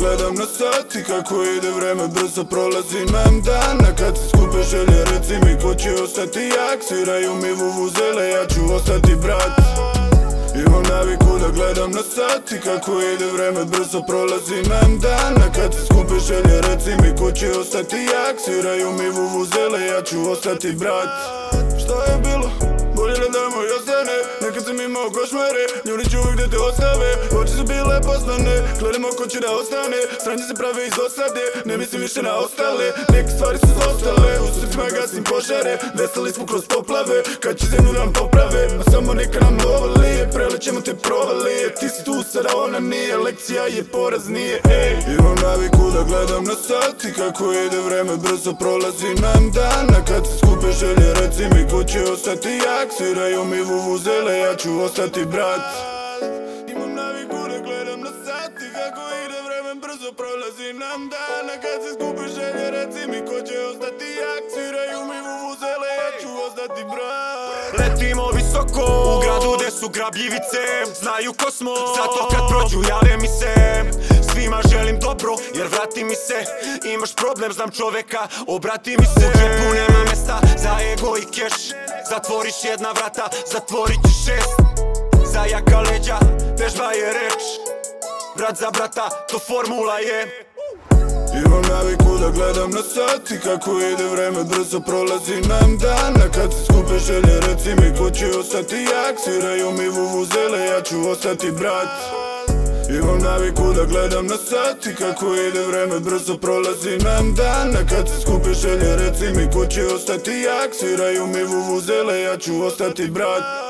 gledam na sat I kako ide vreme brzo prolazi nam dan. A kad se skupe želje reci mi ko će ostati jak? Sviraju mi vuvuzele ja ću ostati brat. Imam naviku da gledam na sat I kako ide vreme brzo prolazi nam dan. A kad se skupe želje reci mi ko će ostati jak? Sviraju mi vuvuzele ja ću ostati brat Imao košmare Ljudi ću uvijek da te ostave. Oči su bile poslane Gledamo ko će da ostane. Stranje se prave iz osade Ne mislim više na ostale. Neke stvari su zostale U srcima gasim požare. Veseli smo kroz poplave Kad će zemlju nam poprave A samo neka nam Prelećemo te provalije Ti si tu sada ona nije Lekcija je poraz nije Ej. Imam naviku da gledam na sat I kako ide vreme brzo prolazi nam dan. A kad se skupe želje reci mi ko će ostati jak. Sviraju mi vuvuzele ja ću ostati brat. Imam naviku da gledam na sat I kako ide vreme brzo prolazi nam dan. A kad se skupe želje reci mi ko će ostati jak. Sviraju mi vuvuzele ja ću ostati brat. Letimo visoko U gradu su grabljivice Znaju ko smo. Zato kad prođu jave mi se. Svima želim dobro jer vrati mi se. Imaš problem znam čoveka Obrati mi se. U džepu nema mesta za ego i keš. Zatvoriš jedna vrata Zatvorit ćeš šest. Za jaka leđa Vežba je reč. Brat za brata To formula je gledam na sat I kako ide vreme brzo prolazi nam dan. A kad se skupe želje reci mi ko će ostati jak Sviraju mi vuvuzele ja ću ostati brat. Imam naviku da gledam na sat I kako ide vreme brzo prolazi nam dan. A kad se skupe želje reci mi ko će ostati jak Sviraju mi vuvuzele ja ću ostati brat